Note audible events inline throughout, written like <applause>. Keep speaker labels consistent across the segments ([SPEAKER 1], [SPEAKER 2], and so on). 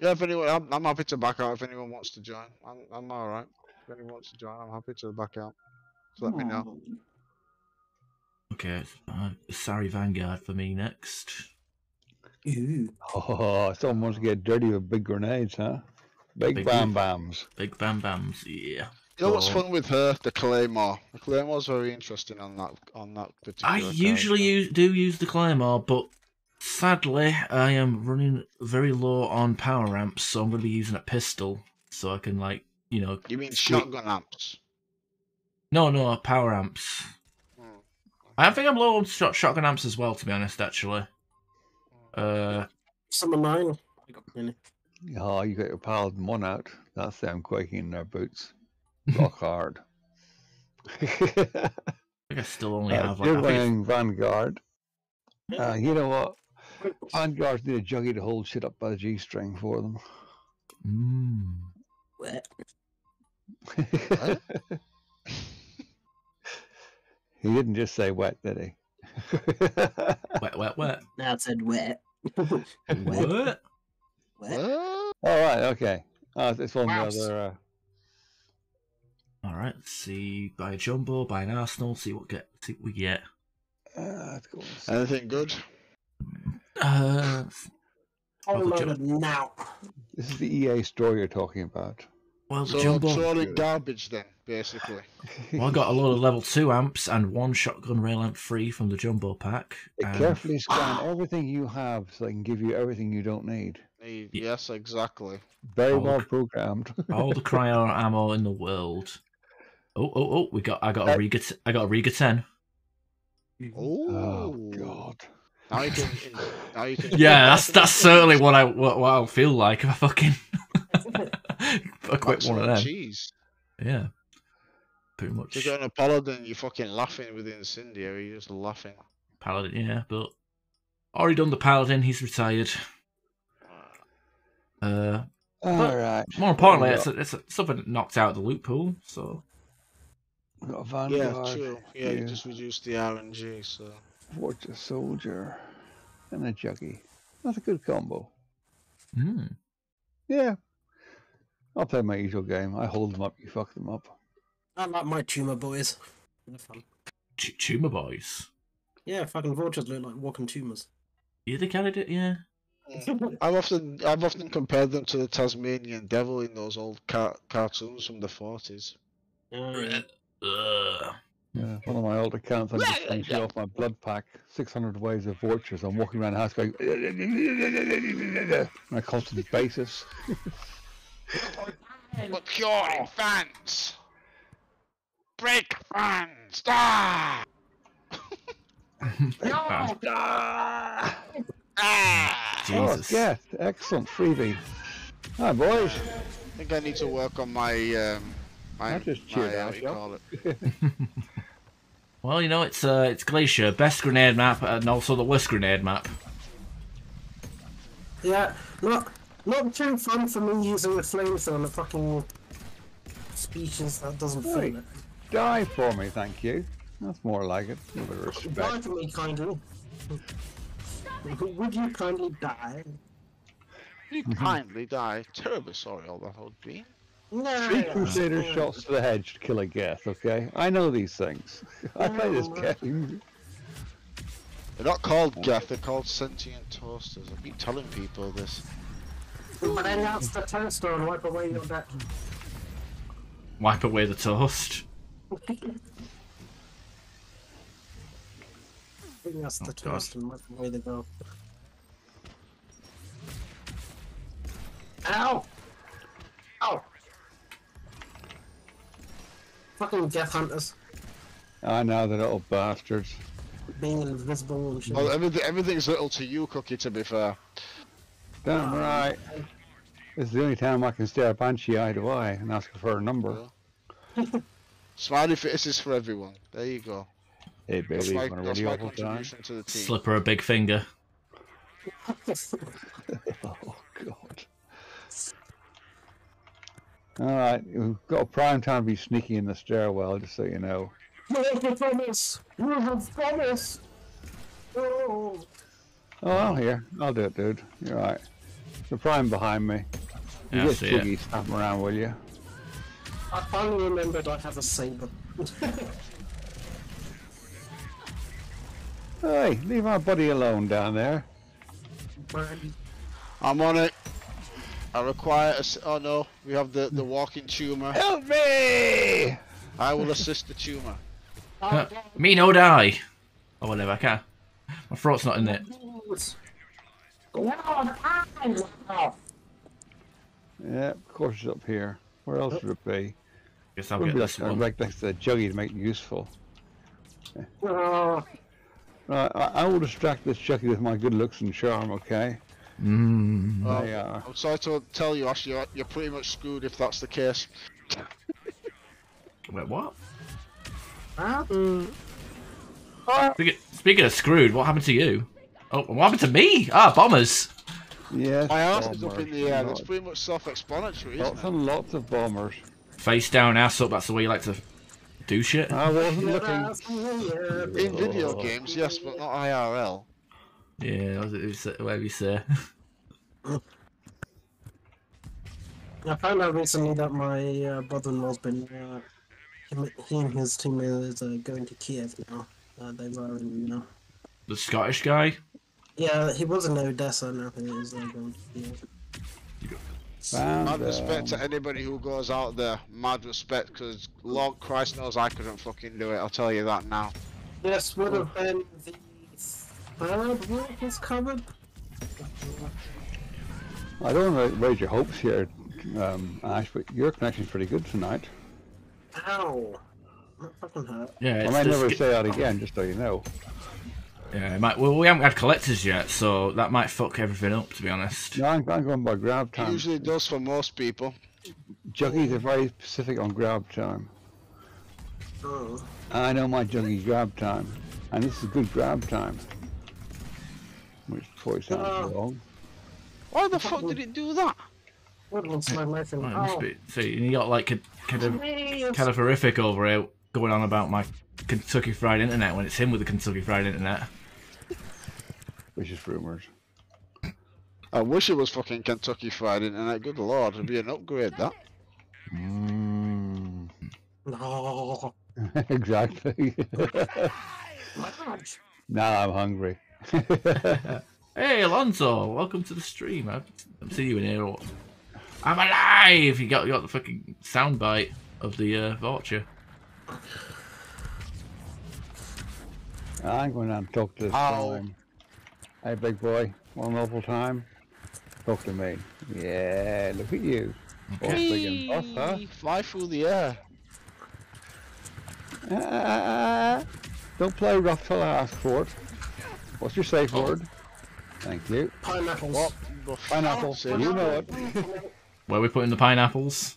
[SPEAKER 1] Yeah, if anyone, I'm, I'm happy to back out if anyone wants to join. I'm, I'm all right. If anyone wants to join, I'm happy to back out. So let me know.
[SPEAKER 2] Okay, uh, sorry Vanguard for me next.
[SPEAKER 3] Ooh.
[SPEAKER 4] Oh, <laughs> someone wants to get dirty with big grenades, huh? Big,
[SPEAKER 2] Big
[SPEAKER 4] bam bams.
[SPEAKER 2] Big Bam Bams, yeah.
[SPEAKER 1] You know what's fun with her? The claymore. The claymore's very interesting on that on that particular.
[SPEAKER 2] I
[SPEAKER 1] character.
[SPEAKER 2] usually use, do use the Claymore, but sadly I am running very low on power amps, so I'm going to be using a pistol so I can like you know.
[SPEAKER 1] You mean
[SPEAKER 2] squeak-
[SPEAKER 1] shotgun amps?
[SPEAKER 2] No, no power amps.
[SPEAKER 1] Hmm.
[SPEAKER 2] I think I'm low on shot, shotgun amps as well, to be honest. Actually, uh,
[SPEAKER 3] Some of mine. I got plenty.
[SPEAKER 4] Oh, you got your paladin one out. That's them quaking in their boots. Rock <laughs> hard.
[SPEAKER 2] I think I still only
[SPEAKER 4] Uh,
[SPEAKER 2] have like.
[SPEAKER 4] you're
[SPEAKER 2] I think it's-
[SPEAKER 4] playing Vanguard. Uh, you know what? Vanguards need a juggy to hold shit up by the G string for them.
[SPEAKER 2] Mm.
[SPEAKER 3] Wet. <laughs>
[SPEAKER 4] he didn't just say wet, did he? <laughs>
[SPEAKER 2] Wet, wet, wet.
[SPEAKER 3] Now it said wet. <laughs>
[SPEAKER 2] what?
[SPEAKER 3] Wet.
[SPEAKER 1] What?
[SPEAKER 4] All right, okay. Uh, it's one of the other. Uh,
[SPEAKER 2] All right. Let's see. Buy a jumbo. Buy an Arsenal. See what get. See what we get.
[SPEAKER 4] uh, let's go and see.
[SPEAKER 1] Anything good?
[SPEAKER 2] Uh,
[SPEAKER 3] All
[SPEAKER 2] the
[SPEAKER 3] loaded now.
[SPEAKER 4] This is the EA store you're talking about.
[SPEAKER 2] well, the
[SPEAKER 1] So
[SPEAKER 2] jumbo.
[SPEAKER 1] throwing garbage then, basically. <laughs>
[SPEAKER 2] Well, I got a lot of level two amps and one shotgun rail amp free from the jumbo pack. And-
[SPEAKER 4] carefully <sighs> scan everything you have so I can give you everything you don't need.
[SPEAKER 1] Need- Yes, exactly.
[SPEAKER 4] Very
[SPEAKER 2] Oh,
[SPEAKER 4] well
[SPEAKER 2] look.
[SPEAKER 4] programmed. <laughs>
[SPEAKER 2] all the cryo <laughs> ammo in the world. Oh, oh, oh! We got. I got a Reegar. T- I got a Reegar ten.
[SPEAKER 1] Oh,
[SPEAKER 4] oh God.
[SPEAKER 1] Now you can. Now you can.
[SPEAKER 2] Yeah, that's that's certainly what I what, what I'll feel like if I fucking <laughs> equip one of them.
[SPEAKER 1] Cheese.
[SPEAKER 2] Yeah, pretty much.
[SPEAKER 1] If you're going to paladin, you're fucking laughing with incendiary. You're just laughing.
[SPEAKER 2] Paladin, yeah, but already done the paladin. He's retired. Uh,
[SPEAKER 4] All
[SPEAKER 2] But-
[SPEAKER 4] right.
[SPEAKER 2] more importantly, it's,
[SPEAKER 4] we
[SPEAKER 2] it's something that knocked out the loot pool. So.
[SPEAKER 4] Got a
[SPEAKER 1] Yeah, true. Yeah,
[SPEAKER 4] yeah.
[SPEAKER 1] you just reduced the RNG, so.
[SPEAKER 4] Fortress Soldier, and a Juggy. That's a good combo.
[SPEAKER 2] hmm.
[SPEAKER 4] Yeah. I'll play my usual game. I hold them up, you fuck them up.
[SPEAKER 3] I like my tumor boys. They're fun.
[SPEAKER 2] Ch- tumor boys.
[SPEAKER 3] Yeah, fucking vultures look like walking tumors.
[SPEAKER 2] Yeah, they carried it. Yeah. <laughs>
[SPEAKER 1] I've often I've often compared them to the Tasmanian devil in those old car- cartoons from the forties.
[SPEAKER 3] Uh,
[SPEAKER 2] Ugh.
[SPEAKER 4] Yeah, one of my old accounts, I'm just trying to show off my blood pack. 600 waves of vultures. I'm walking around the house going, <laughs> on a constant basis. <laughs>
[SPEAKER 1] Procuring fans. Break fans. Ah! <laughs>
[SPEAKER 2] Ah,
[SPEAKER 1] Ah!
[SPEAKER 4] Oh,
[SPEAKER 2] Jesus.
[SPEAKER 4] yeah, excellent freebie. Hi, boys.
[SPEAKER 1] I think I need to work on my um my,
[SPEAKER 4] I just cheered
[SPEAKER 1] uh,
[SPEAKER 4] out,
[SPEAKER 1] what you call it.
[SPEAKER 2] Well, you know, it's uh, it's Glacier, best grenade map, and also the worst grenade map.
[SPEAKER 3] yeah, not not too fun for me using the flamethrower on the fucking speeches that doesn't
[SPEAKER 4] Right.
[SPEAKER 3] fill.
[SPEAKER 4] Die for me, thank you. That's more like it. A bit of respect.
[SPEAKER 3] Die for me kindly. <laughs> Would you kindly die?
[SPEAKER 1] You kindly die. Terribly sorry all that would be.
[SPEAKER 3] No.
[SPEAKER 4] Three Crusader shots to the head should kill a Geth, okay? I know these things. <laughs> I play this oh, game.
[SPEAKER 1] They're not called Geth, they're called sentient toasters. I keep telling people this.
[SPEAKER 3] But then that's the toaster and wipe away your debt.
[SPEAKER 2] Wipe away the toast.
[SPEAKER 3] I think that's the oh,
[SPEAKER 2] God.
[SPEAKER 3] toast and wipe away the go. Ow! Ow! Fucking Geth hunters.
[SPEAKER 4] Ah, I know the little bastards.
[SPEAKER 3] Being invisible and shit.
[SPEAKER 1] Well, everything, everything's little to you, Cookie, to be fair.
[SPEAKER 4] Damn right. This is the only time I can stare a banshee eye to eye and ask her for a number. <laughs>
[SPEAKER 1] Smiley faces for everyone. There you go.
[SPEAKER 4] Hey,
[SPEAKER 1] That's
[SPEAKER 4] baby,
[SPEAKER 1] my,
[SPEAKER 4] want a
[SPEAKER 1] that's
[SPEAKER 4] really
[SPEAKER 1] my
[SPEAKER 4] awful time?
[SPEAKER 1] contribution to the team.
[SPEAKER 2] Slip her a big finger. <laughs>
[SPEAKER 4] Alright, we've got a prime time to be sneaky in the stairwell, just so you know.
[SPEAKER 3] You have a promise! You have promise! Oh.
[SPEAKER 4] Oh, I'm here. I'll do it, dude. You're right. The prime behind me. You
[SPEAKER 2] Yeah, I
[SPEAKER 4] get
[SPEAKER 2] see.
[SPEAKER 4] Chiggy snapping around, will you?
[SPEAKER 3] I finally remembered I have a saber.
[SPEAKER 4] Hey, leave our buddy alone down there.
[SPEAKER 1] I'm on it. I require. Ass- oh no, we have the the walking tumor.
[SPEAKER 4] Help me!
[SPEAKER 1] I will assist the tumor.
[SPEAKER 2] Uh, me no die. Or whatever, I can't. My throat's not in it.
[SPEAKER 4] Yeah, of course it's up here. Where else would it be?
[SPEAKER 2] Guess I'll
[SPEAKER 4] Would
[SPEAKER 2] get
[SPEAKER 4] be
[SPEAKER 2] this
[SPEAKER 4] like,
[SPEAKER 2] one.
[SPEAKER 4] right next to the juggy to make it useful.
[SPEAKER 3] Oh,
[SPEAKER 4] Right, I, I will distract this juggy with my good looks and charm, okay?
[SPEAKER 2] Mm.
[SPEAKER 1] Oh,
[SPEAKER 4] They are.
[SPEAKER 1] I'm sorry to tell you, Ash, you're, you're pretty much screwed if that's the case.
[SPEAKER 2] Wait, what?
[SPEAKER 3] ah,
[SPEAKER 2] Speaking, speaking of screwed, what happened to you? Oh, what happened to me? Ah, bombers.
[SPEAKER 4] Yes,
[SPEAKER 1] My ass is up
[SPEAKER 4] bombers.
[SPEAKER 1] in the air. That's pretty much self-explanatory, isn't
[SPEAKER 4] lots
[SPEAKER 1] it?
[SPEAKER 4] and lots of bombers.
[SPEAKER 2] Face down, ass up. That's the way you like to do shit.
[SPEAKER 4] I wasn't looking.
[SPEAKER 1] In video games, yes, but not IRL.
[SPEAKER 2] Yeah, whatever you say.
[SPEAKER 3] I found out recently that my uh, brother-in-law's been. Uh, him, he and his teammates are going to Kiev now. Uh, they were in. Uh,
[SPEAKER 2] The Scottish guy.
[SPEAKER 3] yeah, he was in Odessa now. He is uh, going to Kiev.
[SPEAKER 4] Found,
[SPEAKER 1] Mad respect to anybody who goes out there. Mad respect, because Lord Christ knows I couldn't fucking do it. I'll tell you that now.
[SPEAKER 3] This would have been the third week he's covered.
[SPEAKER 4] I don't want to raise your hopes here, um, Ash, but your connection's pretty good tonight.
[SPEAKER 3] Ow! That fucking hurt.
[SPEAKER 2] Yeah,
[SPEAKER 4] I
[SPEAKER 2] it's
[SPEAKER 4] might never
[SPEAKER 2] sk-
[SPEAKER 4] say that again, just so you know.
[SPEAKER 2] Yeah, it might, well, we haven't had collectors yet, so that might fuck everything up. To be honest.
[SPEAKER 4] No, I'm, I'm going by grab
[SPEAKER 1] It
[SPEAKER 4] time.
[SPEAKER 1] usually does for most people.
[SPEAKER 4] Juggies are very specific on grab time.
[SPEAKER 3] Oh.
[SPEAKER 4] I know my juggy grab time, and this is good grab time. Which probably sounds
[SPEAKER 3] Oh.
[SPEAKER 4] wrong.
[SPEAKER 1] Why the fuck did it do that?
[SPEAKER 3] What looks like my thing?
[SPEAKER 2] Right, it must
[SPEAKER 3] Oh.
[SPEAKER 2] be. See, you got like a, kind of
[SPEAKER 3] Please.
[SPEAKER 2] kind of horrific over here going on about my Kentucky Fried Internet when it's him with the Kentucky Fried Internet.
[SPEAKER 4] Which is rumours.
[SPEAKER 1] I wish it was fucking Kentucky Fried Internet. Good lord, it'd be an upgrade that.
[SPEAKER 4] Mm.
[SPEAKER 3] No. <laughs>
[SPEAKER 4] exactly.
[SPEAKER 3] Marge. <laughs>
[SPEAKER 4] now I'm hungry. <laughs>
[SPEAKER 2] Hey Alonso, welcome to the stream. I haven't seen you in here. I'm alive. You got you got the fucking soundbite of the uh, voucher.
[SPEAKER 4] I'm going down and talk to this
[SPEAKER 1] Ow.
[SPEAKER 4] time. Hey, big boy. One awful time. Talk to me. Yeah, look at you. All big and buff, huh?
[SPEAKER 1] Fly through the air.
[SPEAKER 4] Ah, don't play rough till I ask for it. What's your safe
[SPEAKER 2] Oh.
[SPEAKER 4] word? Thank you.
[SPEAKER 3] Pineapples.
[SPEAKER 1] What? the
[SPEAKER 4] Pineapple. You know it.
[SPEAKER 2] Where are we putting the pineapples?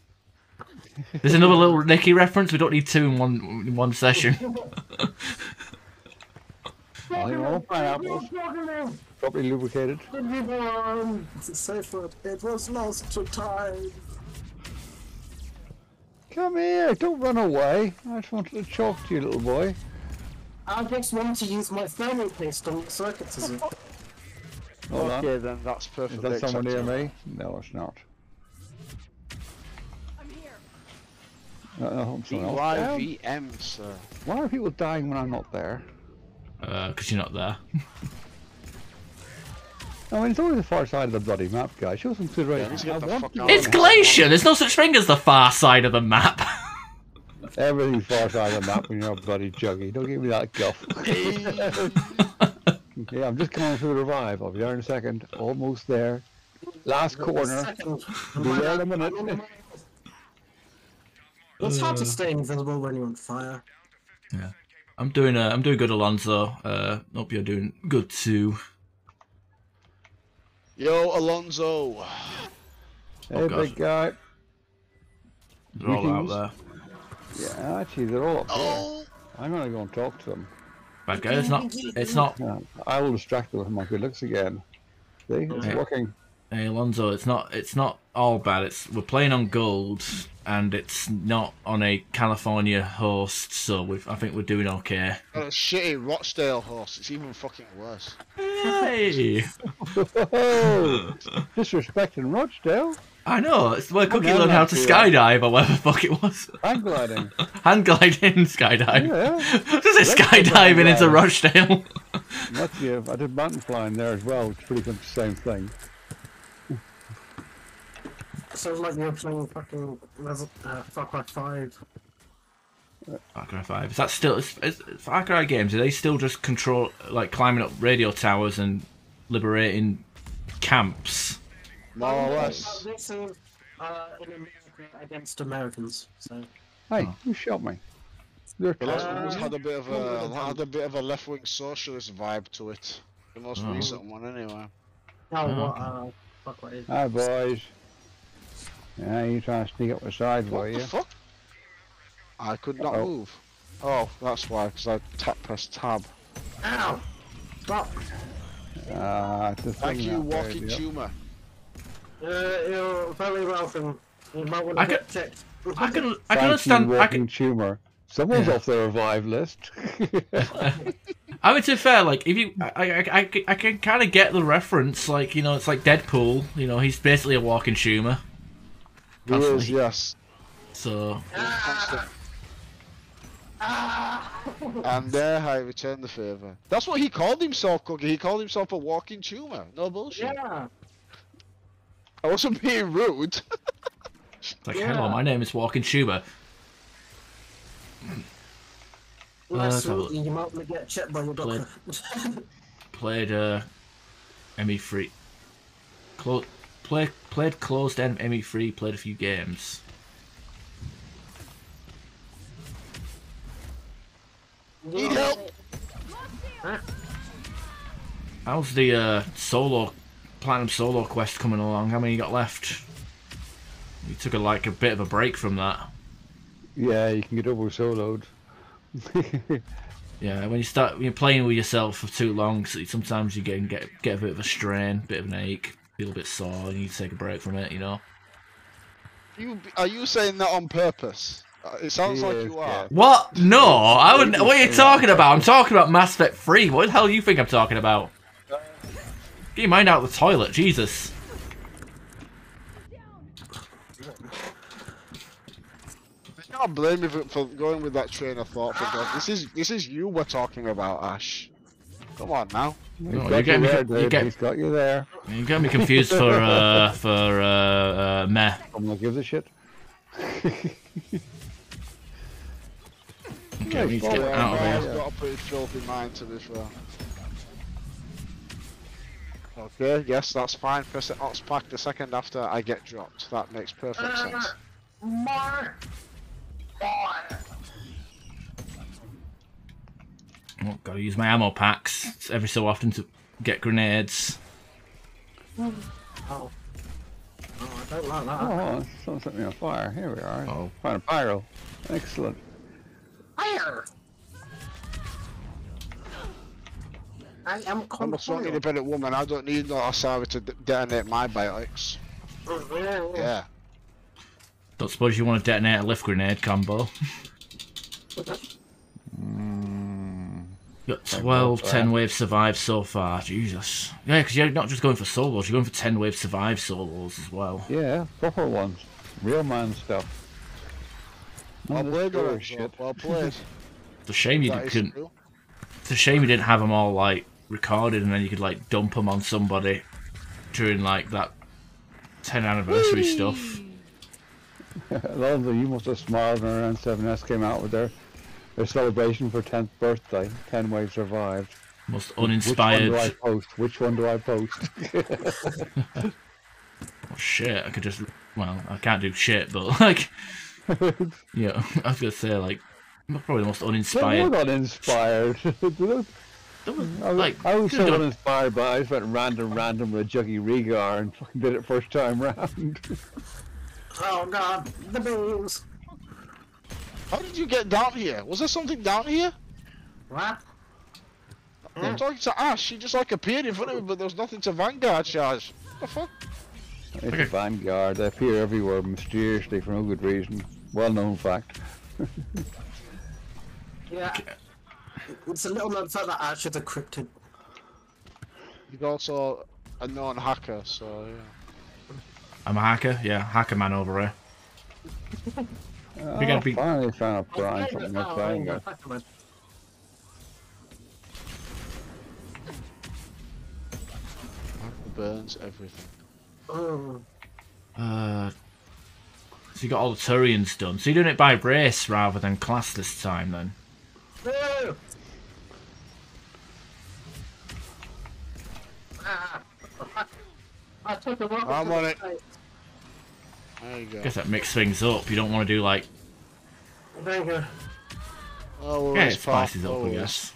[SPEAKER 2] There's another little Nicky reference. We don't need two in one in one session.
[SPEAKER 4] I think all pineapples. Properly lubricated.
[SPEAKER 3] It's a safe word. It was lost to time.
[SPEAKER 4] Come here. Don't run away. I just wanted to talk to you, little boy.
[SPEAKER 3] I just want to use my thermal paste on the circuits as a
[SPEAKER 4] Hold on.
[SPEAKER 1] Okay, then that's perfect.
[SPEAKER 4] Is
[SPEAKER 1] perfectly
[SPEAKER 4] that someone near me? No, it's not.
[SPEAKER 5] I'm here.
[SPEAKER 4] No, no, it's someone else. Damn.
[SPEAKER 1] Sir.
[SPEAKER 4] Why are people dying when I'm not there?
[SPEAKER 2] Uh, because you're not there. <laughs>
[SPEAKER 4] I mean, it's always the far side of the bloody map, guys. Show some consideration.
[SPEAKER 1] let's get
[SPEAKER 4] I
[SPEAKER 1] the
[SPEAKER 4] want
[SPEAKER 1] fuck
[SPEAKER 4] to
[SPEAKER 1] out
[SPEAKER 4] go
[SPEAKER 2] It's. Glacier. There's no such thing as the far side of the map. <laughs>
[SPEAKER 4] Everything's far side of the map when you're a bloody juggy. Don't give me that guff. <laughs> yeah, I'm just coming for the revive. I'll be there in a second. Almost there. Last corner.
[SPEAKER 3] second.
[SPEAKER 4] Be there in a minute.
[SPEAKER 3] It's hard to stay invisible when you're on fire. Yeah.
[SPEAKER 2] I'm doing. Uh, I'm doing good, Alonso. Uh, hope you're doing good too.
[SPEAKER 1] Yo, Alonso.
[SPEAKER 4] Hey,
[SPEAKER 2] God.
[SPEAKER 4] big guy.
[SPEAKER 2] They're all out there.
[SPEAKER 4] Yeah, actually, they're all up there.
[SPEAKER 1] Oh,
[SPEAKER 4] I'm gonna go and talk to them.
[SPEAKER 2] Bad guy. It's not. It's not.
[SPEAKER 4] Yeah, I will distract them with my good looks again. See, it's
[SPEAKER 2] Yeah.
[SPEAKER 4] working.
[SPEAKER 2] Hey, Alonso. It's not. It's not all bad. It's we're playing on gold, and it's not on a California host. So we I think we're doing okay.
[SPEAKER 1] got a shitty Rochdale horse. It's even fucking worse.
[SPEAKER 4] Hey. <laughs> Disrespecting Rochdale.
[SPEAKER 2] I know. It's where Cookie learned how to skydive or whatever the fuck it was.
[SPEAKER 4] Hang gliding. <laughs>
[SPEAKER 2] Hand gliding, skydive.
[SPEAKER 4] Yeah. <laughs>
[SPEAKER 2] There's a
[SPEAKER 4] Let's go hang
[SPEAKER 2] skydiving into. Rochdale. <laughs>
[SPEAKER 4] That's yeah. I did mountain flying there as well. It's pretty much the same thing.
[SPEAKER 3] Sounds like you're playing fucking Res- uh, Far Cry 5.
[SPEAKER 2] Far Cry 5. Is that still. Is, is, Far Cry games, do they still just control, like, climbing up radio towers and liberating camps?
[SPEAKER 1] More or
[SPEAKER 3] Uh,
[SPEAKER 1] less.
[SPEAKER 3] This is uh, in America against Americans, so.
[SPEAKER 4] Hey,
[SPEAKER 2] Oh.
[SPEAKER 4] who shot me? You're
[SPEAKER 1] The last
[SPEAKER 3] Uh,
[SPEAKER 1] one was had a bit of
[SPEAKER 3] uh,
[SPEAKER 1] a had a bit of a left wing socialist vibe to it. The most
[SPEAKER 2] Oh.
[SPEAKER 1] recent one, anyway.
[SPEAKER 3] Oh,
[SPEAKER 2] Oh,
[SPEAKER 3] what,
[SPEAKER 2] okay.
[SPEAKER 3] uh, Far Cry is.
[SPEAKER 4] Hi, boys. Yeah, you trying to sneak up the side,
[SPEAKER 1] What
[SPEAKER 4] were
[SPEAKER 1] the
[SPEAKER 4] you?
[SPEAKER 1] fuck? I could not
[SPEAKER 4] Uh-oh.
[SPEAKER 1] move. Oh, that's why, because I tap press tab.
[SPEAKER 3] Ow! Stop!
[SPEAKER 4] Ah, it's a
[SPEAKER 1] Thank you,
[SPEAKER 4] that way,
[SPEAKER 1] walking
[SPEAKER 4] yep.
[SPEAKER 1] Tumour.
[SPEAKER 3] Uh, you're very welcome. You might want
[SPEAKER 2] I
[SPEAKER 3] to get checked.
[SPEAKER 2] I can, I can
[SPEAKER 4] Thank you,
[SPEAKER 2] understand. I
[SPEAKER 4] walking
[SPEAKER 2] can,
[SPEAKER 4] tumor. Someone's
[SPEAKER 2] Yeah.
[SPEAKER 4] off the revive list. <laughs>
[SPEAKER 2] I would say fair. Like, if you, I, I, I, I can kind of get the reference. Like, you know, it's like Deadpool. You know, he's basically a walking tumor.
[SPEAKER 1] He is,
[SPEAKER 2] Constantly.
[SPEAKER 1] yes.
[SPEAKER 2] So,
[SPEAKER 1] Constant. And there I return the favour. That's what he called himself, Cookie. He called himself a walking tumour. No bullshit.
[SPEAKER 3] Yeah!
[SPEAKER 1] I wasn't being rude.
[SPEAKER 2] it's like,
[SPEAKER 3] Yeah.
[SPEAKER 2] hello, my name is Walking Tumor.
[SPEAKER 3] Less
[SPEAKER 2] let's have a
[SPEAKER 3] sweet, you might want to get checked by your
[SPEAKER 2] Played-
[SPEAKER 3] doctor.
[SPEAKER 2] Played uh, ME free. Clo- play, played closed end ME free. Played a few games.
[SPEAKER 1] Need help?
[SPEAKER 2] How's the uh, solo, platinum solo quest coming along? How many you got left? You took a like a bit of a break from that.
[SPEAKER 4] yeah, you can get over soloed. <laughs>
[SPEAKER 2] Yeah, when you start when you're playing with yourself for too long, so sometimes you get get get a bit of a strain, bit of an ache, feel a bit sore, and you need to take a break from it. You know.
[SPEAKER 1] You, are you saying that on purpose? Uh, It sounds
[SPEAKER 4] He
[SPEAKER 1] like you are.
[SPEAKER 4] yeah.
[SPEAKER 2] What? No, I wouldn't. What are you talking about? I'm talking about Mass Effect 3. What the hell do you think I'm talking about? Get your mind out of the toilet, Jesus.
[SPEAKER 1] I can't blame you for, for going with that train of thought. For God, this is this is you we're talking about, Ash. Come on now.
[SPEAKER 4] He's
[SPEAKER 2] No,
[SPEAKER 4] got
[SPEAKER 2] you're
[SPEAKER 4] you
[SPEAKER 2] getting me-
[SPEAKER 4] there,
[SPEAKER 2] you
[SPEAKER 4] dude.
[SPEAKER 2] get-
[SPEAKER 4] He's got you there.
[SPEAKER 2] You got me confused for uh for uh, uh meh.
[SPEAKER 4] Someone gives a shit.
[SPEAKER 2] Okay, we need to
[SPEAKER 4] Yeah,
[SPEAKER 2] get
[SPEAKER 4] well,
[SPEAKER 2] out of
[SPEAKER 1] I've
[SPEAKER 2] here.
[SPEAKER 1] got a pretty filthy mind to be fair. Okay, yes, that's fine. Press the ops pack the second after I get dropped. That makes perfect uh, sense.
[SPEAKER 3] More!
[SPEAKER 2] Oh, gotta use my ammo packs every so often to get grenades.
[SPEAKER 3] Oh. Oh, I don't like that.
[SPEAKER 4] Oh, someone set me on fire. Here we are.
[SPEAKER 2] Oh.
[SPEAKER 4] Found a pyro. Excellent.
[SPEAKER 3] Fire! I am
[SPEAKER 1] I'm a strong independent woman. I don't need no Asari to detonate my biotics.
[SPEAKER 3] Yeah,
[SPEAKER 1] Yeah.
[SPEAKER 2] Don't suppose you want to detonate a lift grenade combo?
[SPEAKER 4] Mm,
[SPEAKER 2] Got
[SPEAKER 4] Thank
[SPEAKER 2] 12,
[SPEAKER 4] God
[SPEAKER 2] 10
[SPEAKER 4] that.
[SPEAKER 2] waves survive so far. Jesus. Yeah, because you're not just going for solos, you're going for 10 wave survive solos as well.
[SPEAKER 4] yeah, proper ones. Real man stuff.
[SPEAKER 1] Well
[SPEAKER 4] None of
[SPEAKER 1] played,
[SPEAKER 4] this shit. <laughs>
[SPEAKER 1] Well played.
[SPEAKER 2] It's a shame you
[SPEAKER 1] That is
[SPEAKER 2] couldn't.
[SPEAKER 1] true.
[SPEAKER 2] It's a shame you didn't have them all like recorded and then you could like dump them on somebody during like that 10 anniversary stuff. <laughs>
[SPEAKER 4] Alonzo, you must have smiled when around 7S came out with their, their celebration for 10th birthday. 10 waves survived.
[SPEAKER 2] Most uninspired.
[SPEAKER 4] Which one do I post? Which one do I post? <laughs> <laughs>
[SPEAKER 2] Oh, shit, I could just. Well, I can't do shit, but like. yeah, I was gonna say like. Probably the most
[SPEAKER 4] They were
[SPEAKER 2] uninspired.
[SPEAKER 4] Not.
[SPEAKER 2] That was, mm,
[SPEAKER 4] I was,
[SPEAKER 2] like,
[SPEAKER 4] I was
[SPEAKER 2] could've
[SPEAKER 4] so
[SPEAKER 2] done-
[SPEAKER 4] uninspired, but I just went random, random with a juggy Reegar and fucking did it first time round. <laughs>
[SPEAKER 3] Oh god, the beans!
[SPEAKER 1] How did you get down here? Was there something down here?
[SPEAKER 3] What?
[SPEAKER 1] I'm talking to Ash. She just like appeared in front of me, but there was nothing to Vanguard charge. What the fuck?
[SPEAKER 4] It's
[SPEAKER 2] Okay.
[SPEAKER 4] a vanguard. They appear everywhere mysteriously for no good reason. Well known fact. <laughs>
[SPEAKER 3] Yeah. It's a little known fact that Ash is a cryptid.
[SPEAKER 1] He's also a known hacker, so yeah.
[SPEAKER 2] I'm a hacker. Yeah, hacker man over here.
[SPEAKER 4] Oh,
[SPEAKER 2] gotta be-
[SPEAKER 4] finally found a prime
[SPEAKER 3] Okay,
[SPEAKER 4] from
[SPEAKER 3] oh,
[SPEAKER 4] this
[SPEAKER 3] there you
[SPEAKER 4] angle.
[SPEAKER 3] go, Pac-Man.
[SPEAKER 1] Burns everything.
[SPEAKER 3] Oh.
[SPEAKER 2] Uh, so you got all the Turians done. So you're doing it by race rather than class this time, then.
[SPEAKER 3] No! I took a rocket
[SPEAKER 1] I'm
[SPEAKER 3] to
[SPEAKER 1] on
[SPEAKER 3] the
[SPEAKER 1] it.
[SPEAKER 3] face.
[SPEAKER 1] There you go.
[SPEAKER 2] guess that mix things up. You don't want to do like
[SPEAKER 3] There you go.
[SPEAKER 1] Oh,
[SPEAKER 2] yeah, it spices up, I guess.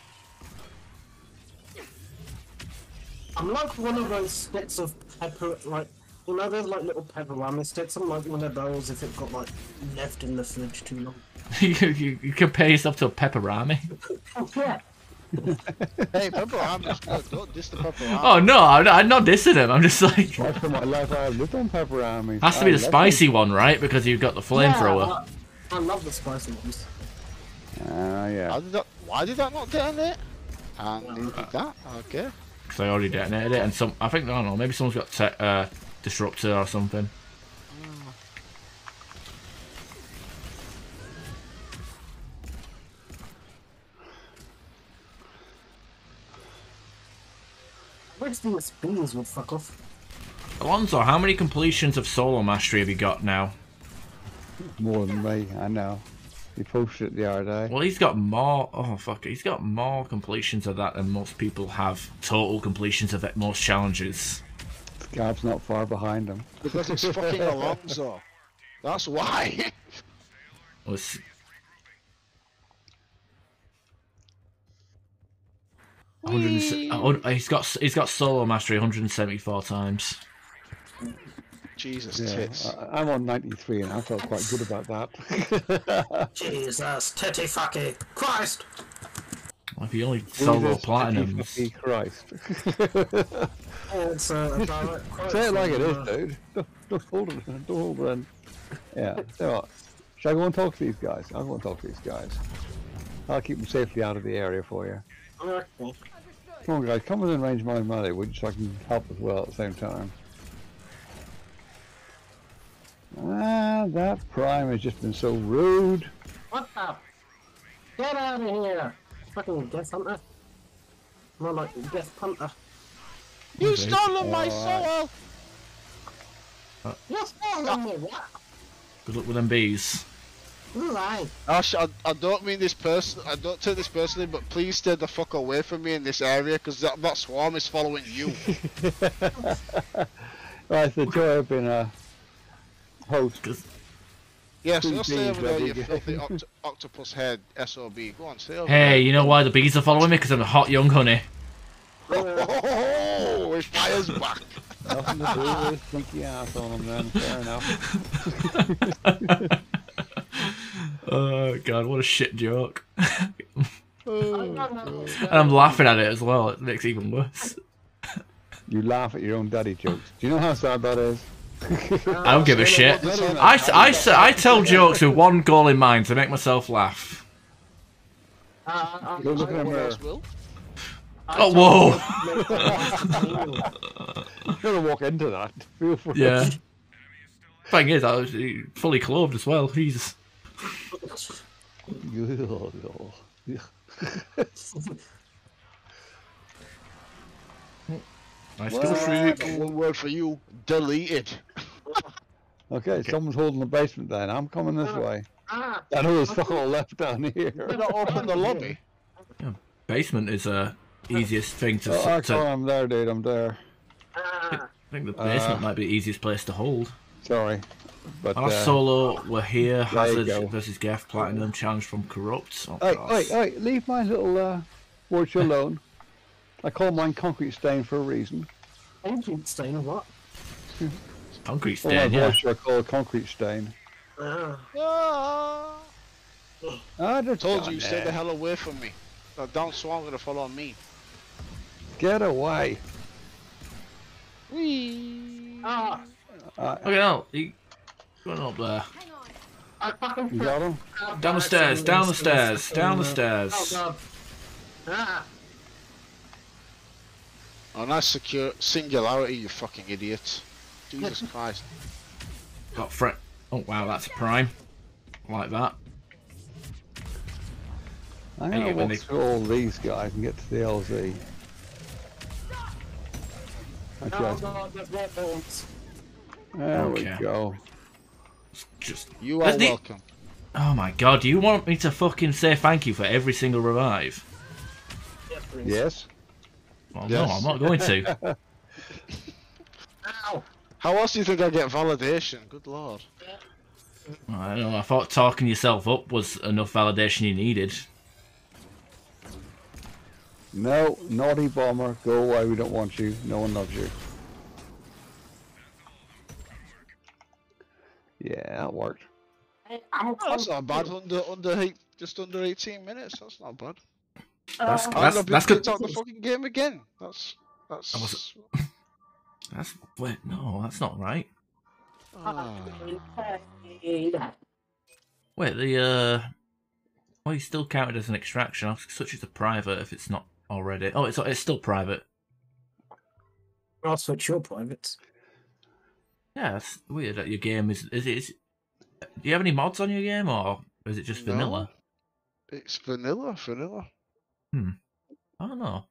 [SPEAKER 3] I'm like one of those sticks of pepper, like, you know, there's like little pepperami sticks. I'm like one of those if it got like left in the fridge too long. <laughs>
[SPEAKER 2] you, you, you compare yourself to a pepperami.
[SPEAKER 3] Oh, <laughs> yeah.
[SPEAKER 1] Hey, pepper is good. Don't diss the pepper
[SPEAKER 2] Oh no, I'm, I'm not dissing him. I'm just like
[SPEAKER 4] Most of my life I lived on pepperami.
[SPEAKER 2] has to
[SPEAKER 4] I
[SPEAKER 2] be the
[SPEAKER 4] love
[SPEAKER 2] spicy one, right? Because you've got the flamethrower.
[SPEAKER 3] Yeah, I, I love the spicy ones.
[SPEAKER 4] them. Ah, yeah.
[SPEAKER 1] How did that? Why did that not detonate? And you did that? Okay.
[SPEAKER 2] Because I already detonated it, and some I think I don't know. Maybe someone's got te- uh, disruptor or something.
[SPEAKER 3] Where's the spins would fuck off?
[SPEAKER 2] Alonso, how many completions of solo mastery have you got now?
[SPEAKER 4] More than me, I know. He posted it the other day.
[SPEAKER 2] Well, he's got more. Oh fuck, he's got more completions of that than most people have. Total completions of it, most challenges.
[SPEAKER 4] Gab's not far behind him.
[SPEAKER 1] Because it's fucking <laughs> Alonso. That's why.
[SPEAKER 2] Well, it's- a hundred and se- a hun- he's got he's got solo mastery 174 times.
[SPEAKER 1] Jesus
[SPEAKER 4] Yeah,
[SPEAKER 1] tits.
[SPEAKER 4] I, I'm on 93 and I felt quite good about that. <laughs>
[SPEAKER 3] Jesus, titty fucky Christ!
[SPEAKER 2] Well, if you only solo
[SPEAKER 4] Jesus,
[SPEAKER 2] platinums,
[SPEAKER 4] fucking Christ.
[SPEAKER 3] Yeah, <laughs> it's uh, a direct quote
[SPEAKER 4] Say it like it
[SPEAKER 3] from,
[SPEAKER 4] is,
[SPEAKER 3] uh,
[SPEAKER 4] dude. Don't, don't hold it. Don't hold it in. Yeah. So what? Should I go and talk to these guys? I'll go and talk to these guys. I'll keep them safely out of the area for you.
[SPEAKER 3] Okay.
[SPEAKER 4] Come on, guys. Come within range of my money, which so I can help as well at the same time. Ah, that prime has just been so rude.
[SPEAKER 3] What the? Get out of here! Fucking Geth hunter. More like death punter.
[SPEAKER 1] You
[SPEAKER 2] Okay.
[SPEAKER 1] stolen my
[SPEAKER 4] Alright.
[SPEAKER 1] soul!
[SPEAKER 3] You're stealing me, what?
[SPEAKER 2] good luck with them bees.
[SPEAKER 3] Right.
[SPEAKER 1] Ash, I, I don't mean this person. I don't take this personally, but please stay the fuck away from me in this area, because that, that swarm is following you. <laughs>
[SPEAKER 4] Right, it's the joy of being a host.
[SPEAKER 2] 'Cause-
[SPEAKER 1] yeah, so
[SPEAKER 4] Two
[SPEAKER 1] stay
[SPEAKER 4] bees,
[SPEAKER 1] over there, you
[SPEAKER 4] baby.
[SPEAKER 1] filthy <laughs> oct- octopus head SOB. Go on, stay over
[SPEAKER 2] Hey, you know why the bees are following me? Because I'm a hot young honey.
[SPEAKER 1] Oh, it fires back.
[SPEAKER 4] Nothing to do with stinky ass on them then, fair enough. <laughs>
[SPEAKER 2] Oh god, what a shit joke. <laughs> And I'm laughing at it as well. It makes it even worse.
[SPEAKER 4] You laugh at your own daddy jokes. Do you know how sad that is?
[SPEAKER 2] I don't give a shit. I I I tell jokes with one goal in mind to make myself laugh.
[SPEAKER 3] Uh,
[SPEAKER 4] Go look in the mirror.
[SPEAKER 2] Oh,
[SPEAKER 3] whoa! <laughs>
[SPEAKER 4] You're gonna walk into that. Feel free.
[SPEAKER 2] Yeah. Thing is, I was uh, fully clothed as well. Jesus. <laughs> Nice
[SPEAKER 4] Well,
[SPEAKER 2] kill streak.
[SPEAKER 1] Got One word for you: Delete it.
[SPEAKER 4] okay, someone's holding the basement then. I'm coming this way.
[SPEAKER 3] ah,
[SPEAKER 4] I know there's fuck all left down
[SPEAKER 1] Did
[SPEAKER 4] here.
[SPEAKER 1] I open the lobby?
[SPEAKER 2] Basement is uh, easiest thing to.
[SPEAKER 4] Oh,
[SPEAKER 2] to
[SPEAKER 4] Archon, I'm there, dude. I'm there.
[SPEAKER 3] ah.
[SPEAKER 2] I think the basement
[SPEAKER 4] Uh,
[SPEAKER 2] might be the easiest place to hold.
[SPEAKER 4] Sorry. But,
[SPEAKER 2] Our
[SPEAKER 4] uh,
[SPEAKER 2] solo, we're here.
[SPEAKER 4] there you
[SPEAKER 2] Hazard
[SPEAKER 4] go.
[SPEAKER 2] versus Geth Platinum challenge from Corrupt. Oh,
[SPEAKER 4] Hey,
[SPEAKER 2] God.
[SPEAKER 4] wait, wait, leave my little uh, watch <laughs> alone. I call mine concrete stain for a reason.
[SPEAKER 3] Ancient stain or what?
[SPEAKER 2] Concrete
[SPEAKER 4] Well, my
[SPEAKER 2] stain, yeah.
[SPEAKER 4] voice I call it concrete stain.
[SPEAKER 3] Ah.
[SPEAKER 1] Ah,
[SPEAKER 4] I just
[SPEAKER 1] told
[SPEAKER 4] got
[SPEAKER 1] you, stay the hell away from me. Don't swarm gonna follow me.
[SPEAKER 4] Get away.
[SPEAKER 1] Whee!
[SPEAKER 3] Ah.
[SPEAKER 4] Uh,
[SPEAKER 2] Look at that. He going up there.
[SPEAKER 3] I fucking
[SPEAKER 4] you got him?
[SPEAKER 2] Down the stairs, down the stairs, down the stairs.
[SPEAKER 3] Oh
[SPEAKER 2] stairs.
[SPEAKER 3] god. Ah.
[SPEAKER 1] Oh, nice secure singularity, you fucking idiot. Jesus Christ.
[SPEAKER 2] Got fret. Oh wow, that's a prime. Like that.
[SPEAKER 4] I'm
[SPEAKER 2] Hey,
[SPEAKER 4] gonna
[SPEAKER 2] when
[SPEAKER 4] walk
[SPEAKER 2] they-
[SPEAKER 4] through all these guys and get to the LZ. Actually,
[SPEAKER 3] Oh
[SPEAKER 4] I- there
[SPEAKER 2] Okay.
[SPEAKER 4] we go.
[SPEAKER 2] Just.
[SPEAKER 1] You are
[SPEAKER 2] Let's need-
[SPEAKER 1] welcome.
[SPEAKER 2] Oh my god, do you want me to fucking say thank you for every single revive?
[SPEAKER 3] Yes.
[SPEAKER 4] Yes.
[SPEAKER 2] Well,
[SPEAKER 1] Yes.
[SPEAKER 2] no, I'm not going to. <laughs>
[SPEAKER 3] Ow!
[SPEAKER 1] How else do you think I get validation? Good lord.
[SPEAKER 2] I don't know. I thought talking yourself up was enough validation you needed.
[SPEAKER 4] No, naughty bomber, go away. We don't want you. No one loves you. Yeah, that worked.
[SPEAKER 3] I'm
[SPEAKER 1] Oh, that's not bad. Under under eight, just under 18 minutes. That's not bad.
[SPEAKER 2] That's
[SPEAKER 3] Uh,
[SPEAKER 1] I'll
[SPEAKER 2] that's
[SPEAKER 1] not
[SPEAKER 2] that's good.
[SPEAKER 1] out the fucking game again. That's that's.
[SPEAKER 2] That was- <laughs> That's wait, no, that's not right.
[SPEAKER 1] Ah.
[SPEAKER 2] Wait, the uh, well, he's still counted as an extraction. I'll switch it to private if it's not already. Oh, it's it's still private.
[SPEAKER 3] I'll switch your privates.
[SPEAKER 2] Yeah, that's weird that your game is. Is it? Is, do you have any mods on your game, or is it just
[SPEAKER 1] No.
[SPEAKER 2] vanilla?
[SPEAKER 1] It's vanilla, vanilla. Hmm.
[SPEAKER 2] I don't know.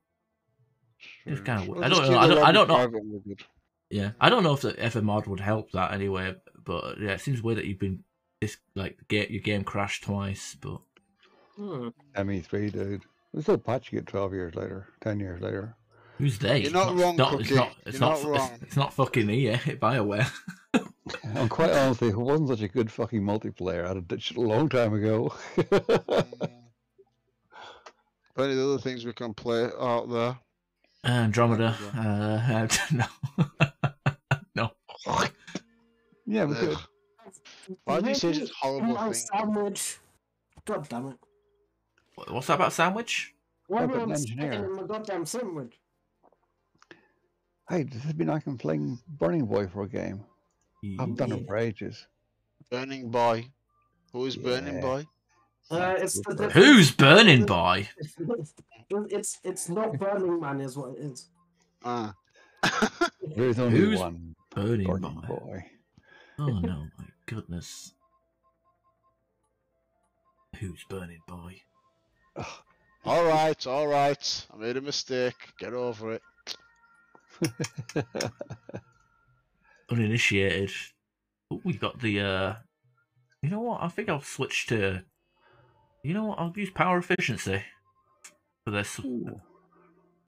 [SPEAKER 2] It's kinda weird. I don't know- I don't- I don't know.
[SPEAKER 1] private and we're good.
[SPEAKER 2] Yeah, I don't know if the if a mod would help that anyway. But yeah, it seems weird that you've been this like get your game crashed twice. But
[SPEAKER 3] Hmm.
[SPEAKER 4] ME3, dude. They're still patching it 12 years later, 10 years later.
[SPEAKER 2] Who's they?
[SPEAKER 1] You're not
[SPEAKER 2] It's
[SPEAKER 1] wrong,
[SPEAKER 2] It's not. It's
[SPEAKER 1] Cookie.
[SPEAKER 2] not. It's
[SPEAKER 1] You're
[SPEAKER 2] not,
[SPEAKER 1] not wrong.
[SPEAKER 2] It's, <laughs> not fucking EA. Bioware.
[SPEAKER 4] And quite honestly, it wasn't such a good fucking multiplayer. I'd have ditched it a long time ago.
[SPEAKER 1] Mm. <laughs> Plenty of other things we can play out there.
[SPEAKER 2] Andromeda. Uh, <laughs> no. no.
[SPEAKER 4] yeah, we could.
[SPEAKER 1] Why do you say such horrible
[SPEAKER 3] My
[SPEAKER 1] things?
[SPEAKER 3] sandwich. God damn it.
[SPEAKER 2] What's that about sandwich?
[SPEAKER 3] Why am I
[SPEAKER 4] an engineer.
[SPEAKER 3] in my goddamn sandwich?
[SPEAKER 4] Hey, this has been I can playing Burning Boy for a game. I haven't done it for ages.
[SPEAKER 1] Burning Boy. Who is Burning Boy?
[SPEAKER 3] Uh, it's the difference-
[SPEAKER 2] Who's Burning Boy? <laughs>
[SPEAKER 3] It's it's not Burning Man, is what it is.
[SPEAKER 1] Ah. <laughs>
[SPEAKER 4] There's only
[SPEAKER 2] Who's
[SPEAKER 4] one
[SPEAKER 2] Burning
[SPEAKER 4] Burning
[SPEAKER 2] Boy.
[SPEAKER 4] Boy.
[SPEAKER 2] Oh no, my goodness. Who's Burning Boy?
[SPEAKER 1] all right, all right. I made a mistake. Get over it. <laughs>
[SPEAKER 2] Uninitiated. We got the uh you know what? I think I'll switch to you know what, I'll use power efficiency for this.
[SPEAKER 4] Ooh.